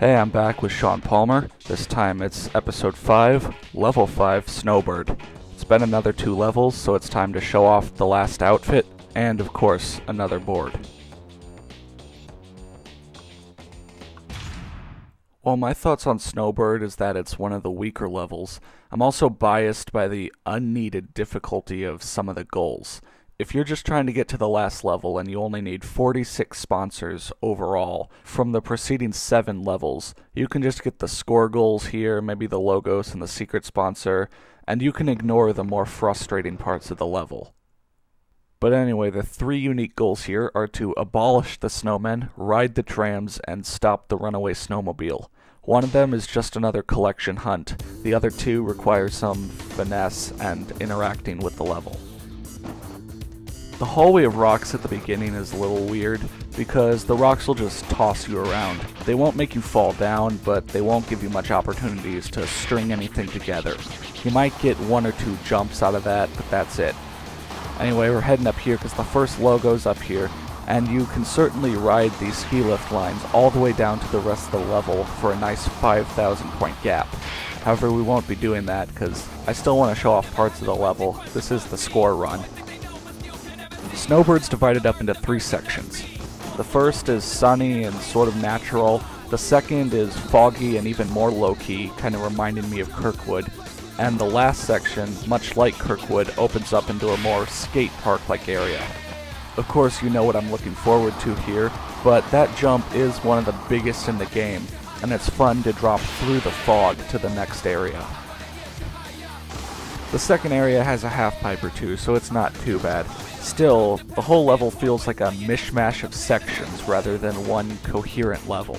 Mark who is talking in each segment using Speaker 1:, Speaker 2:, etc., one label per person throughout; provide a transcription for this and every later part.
Speaker 1: Hey, I'm back with Shaun Palmer. This time it's episode 5, level 5, Snowbird. It's been another two levels, so it's time to show off the last outfit, and of course, another board. Well, my thoughts on Snowbird is that it's one of the weaker levels. I'm also biased by the unneeded difficulty of some of the goals if you're just trying to get to the last level and you only need 46 sponsors overall from the preceding seven levels, you can just get the score goals here, maybe the logos and the secret sponsor, and you can ignore the more frustrating parts of the level. But anyway, the three unique goals here are to abolish the snowmen, ride the trams, and stop the runaway snowmobile. One of them is just another collection hunt, the other two require some finesse and interacting with the level. The hallway of rocks at the beginning is a little weird because the rocks will just toss you around. They won't make you fall down, but they won't give you much opportunities to string anything together. You might get one or two jumps out of that, but that's it. Anyway, we're heading up here because the first logo's up here, and you can certainly ride these ski lift lines all the way down to the rest of the level for a nice 5,000 point gap. However, we won't be doing that because I still want to show off parts of the level. This is the score run. Snowbird's divided up into three sections. The first is sunny and sort of natural. The second is foggy and even more low-key, kind of reminding me of Kirkwood. And the last section, much like Kirkwood, opens up into a more skate park-like area. Of course, you know what I'm looking forward to here, but that jump is one of the biggest in the game, and it's fun to drop through the fog to the next area. The second area has a half pipe or two, so it's not too bad. Still, the whole level feels like a mishmash of sections rather than one coherent level.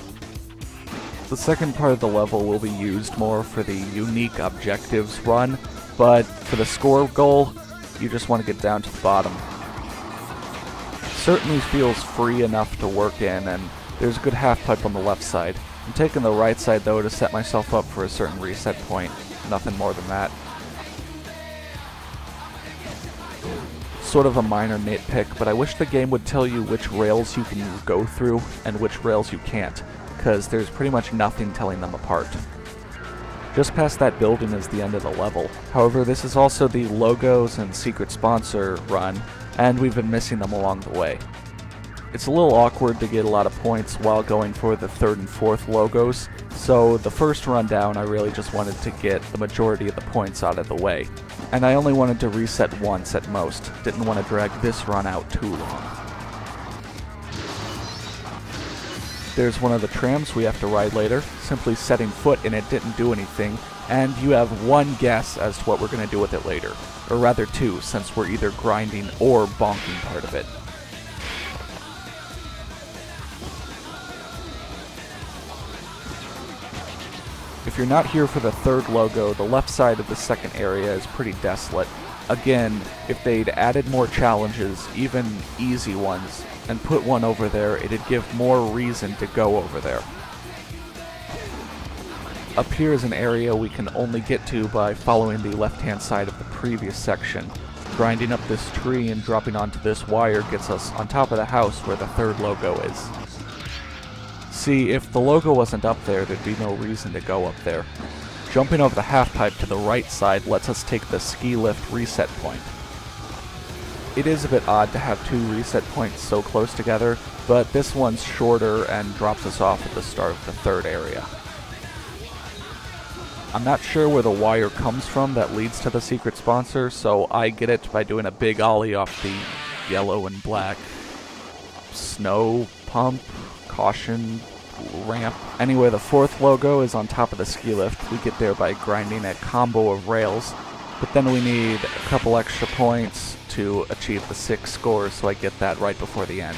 Speaker 1: The second part of the level will be used more for the unique objectives run, but for the score goal, you just want to get down to the bottom. Certainly feels free enough to work in, and there's a good half pipe on the left side. I'm taking the right side though to set myself up for a certain reset point, nothing more than that. Sort of a minor nitpick, but I wish the game would tell you which rails you can go through and which rails you can't, because there's pretty much nothing telling them apart. Just past that building is the end of the level. However, this is also the logos and secret sponsor run, and we've been missing them along the way. It's a little awkward to get a lot of points while going for the third and fourth logos, so the first rundown I really just wanted to get the majority of the points out of the way and I only wanted to reset once at most. Didn't want to drag this run out too long. There's one of the trams we have to ride later. Simply setting foot in it didn't do anything, and you have one guess as to what we're going to do with it later. Or rather two, since we're either grinding or bonking part of it. If you're not here for the third logo, the left side of the second area is pretty desolate. Again, if they'd added more challenges, even easy ones, and put one over there, it'd give more reason to go over there. Up here is an area we can only get to by following the left-hand side of the previous section. Grinding up this tree and dropping onto this wire gets us on top of the house where the third logo is. See, if the logo wasn't up there, there'd be no reason to go up there. Jumping over the half-pipe to the right side lets us take the ski lift reset point. It is a bit odd to have two reset points so close together, but this one's shorter and drops us off at the start of the third area. I'm not sure where the wire comes from that leads to the secret sponsor, so I get it by doing a big ollie off the yellow and black snow pump, caution, ramp. Anyway, the fourth logo is on top of the ski lift. We get there by grinding a combo of rails, but then we need a couple extra points to achieve the six scores, so I get that right before the end.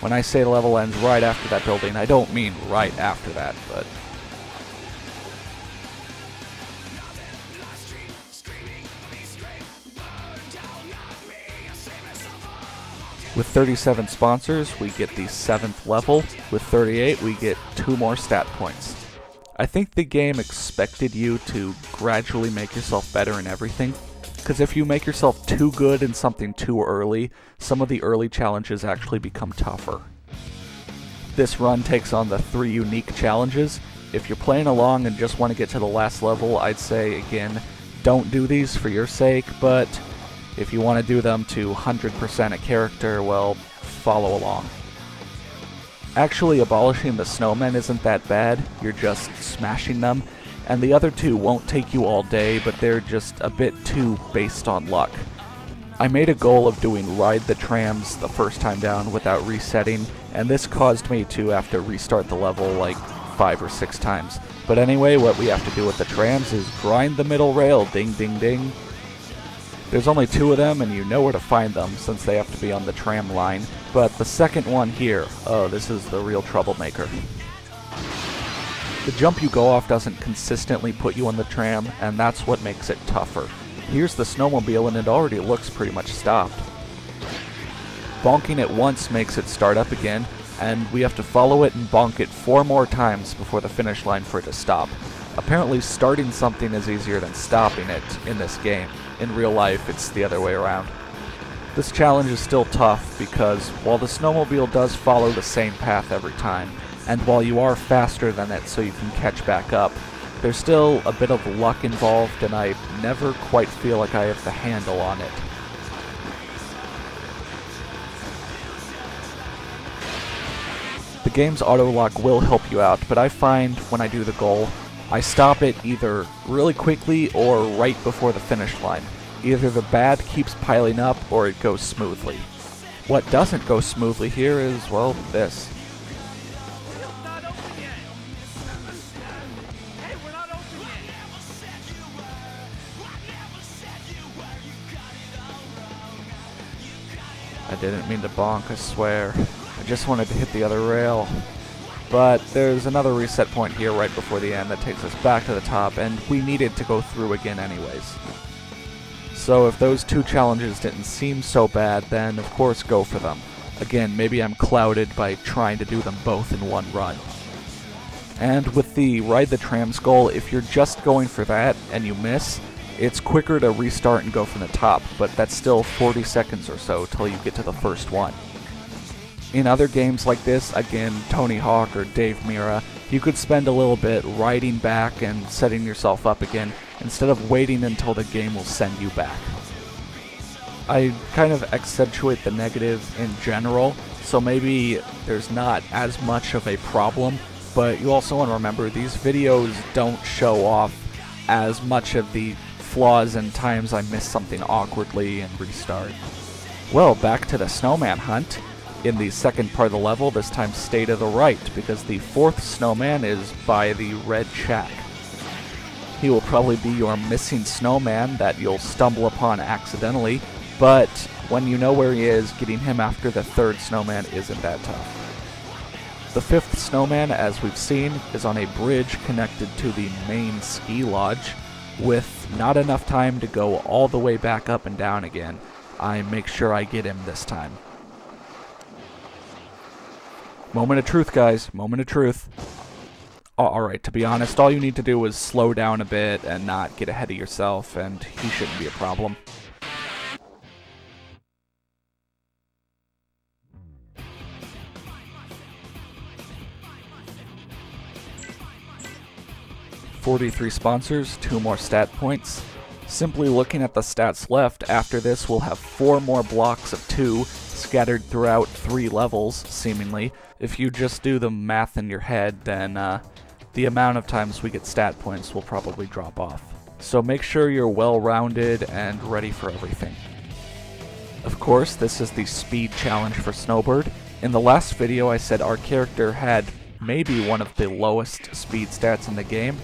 Speaker 1: When I say the level ends right after that building, I don't mean right after that, but With 37 sponsors, we get the 7th level. With 38, we get 2 more stat points. I think the game expected you to gradually make yourself better in everything, because if you make yourself too good in something too early, some of the early challenges actually become tougher. This run takes on the three unique challenges. If you're playing along and just want to get to the last level, I'd say, again, don't do these for your sake, but if you want to do them to 100% a character, well, follow along. Actually, abolishing the snowmen isn't that bad, you're just smashing them, and the other two won't take you all day, but they're just a bit too based on luck. I made a goal of doing Ride the Trams the first time down without resetting, and this caused me to have to restart the level like five or six times. But anyway, what we have to do with the trams is grind the middle rail, ding ding ding. There's only two of them, and you know where to find them since they have to be on the tram line. But the second one here, oh, this is the real troublemaker. The jump you go off doesn't consistently put you on the tram, and that's what makes it tougher. Here's the snowmobile and it already looks pretty much stopped. Bonking it once makes it start up again, and we have to follow it and bonk it four more times before the finish line for it to stop. Apparently starting something is easier than stopping it in this game. In real life, it's the other way around. This challenge is still tough because while the snowmobile does follow the same path every time, and while you are faster than it so you can catch back up, there's still a bit of luck involved and I never quite feel like I have the handle on it. The game's auto lock will help you out, but I find when I do the goal, I stop it either really quickly or right before the finish line. Either the bad keeps piling up or it goes smoothly. What doesn't go smoothly here is, well, this. I didn't mean to bonk, I swear. I just wanted to hit the other rail. But there's another reset point here right before the end that takes us back to the top, and we needed to go through again anyways. So if those two challenges didn't seem so bad, then of course go for them. Again, maybe I'm clouded by trying to do them both in one run. And with the Ride the Trams goal, if you're just going for that and you miss, it's quicker to restart and go from the top, but that's still 40 seconds or so till you get to the first one. In other games like this, again, Tony Hawk or Dave Mirra, you could spend a little bit riding back and setting yourself up again instead of waiting until the game will send you back. I kind of accentuate the negative in general, so maybe there's not as much of a problem, but you also want to remember these videos don't show off as much of the flaws and times I miss something awkwardly and restart. Well, back to the snowman hunt. In the second part of the level, this time stay to the right, because the fourth snowman is by the red shack. He will probably be your missing snowman that you'll stumble upon accidentally, but when you know where he is, getting him after the third snowman isn't that tough. The fifth snowman, as we've seen, is on a bridge connected to the main ski lodge, with not enough time to go all the way back up and down again, I make sure I get him this time. Moment of truth, guys. Moment of truth. Alright, to be honest, all you need to do is slow down a bit and not get ahead of yourself, and he shouldn't be a problem. 43 sponsors, 2 more stat points. Simply looking at the stats left, after this we'll have 4 more blocks of 2 scattered throughout 3 levels, seemingly. If you just do the math in your head, then uh, the amount of times we get stat points will probably drop off. So make sure you're well-rounded and ready for everything. Of course, this is the speed challenge for Snowbird. In the last video I said our character had maybe one of the lowest speed stats in the game,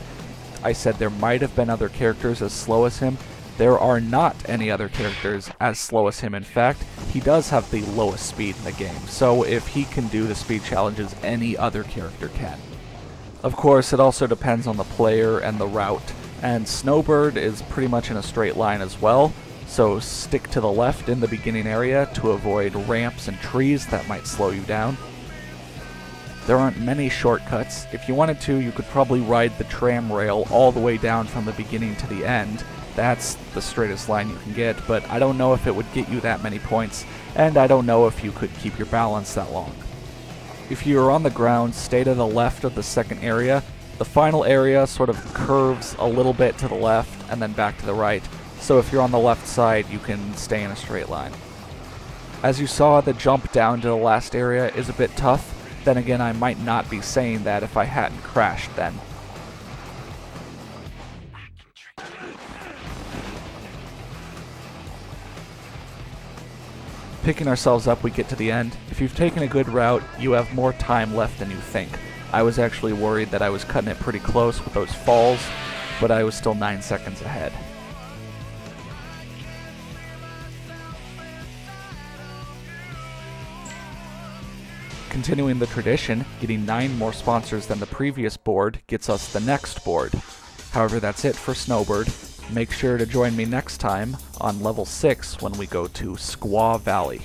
Speaker 1: I said there might have been other characters as slow as him. There are not any other characters as slow as him. In fact, he does have the lowest speed in the game, so if he can do the speed challenges, any other character can. Of course, it also depends on the player and the route, and Snowbird is pretty much in a straight line as well, so stick to the left in the beginning area to avoid ramps and trees that might slow you down. There aren't many shortcuts. If you wanted to, you could probably ride the tram rail all the way down from the beginning to the end. That's the straightest line you can get, but I don't know if it would get you that many points, and I don't know if you could keep your balance that long. If you are on the ground, stay to the left of the second area. The final area sort of curves a little bit to the left and then back to the right, so if you're on the left side, you can stay in a straight line. As you saw, the jump down to the last area is a bit tough. Then again, I might not be saying that if I hadn't crashed then. Picking ourselves up, we get to the end. If you've taken a good route, you have more time left than you think. I was actually worried that I was cutting it pretty close with those falls, but I was still 9 seconds ahead. Continuing the tradition, getting 9 more sponsors than the previous board gets us the next board. However, that's it for Snowbird. Make sure to join me next time on level 6 when we go to Squaw Valley.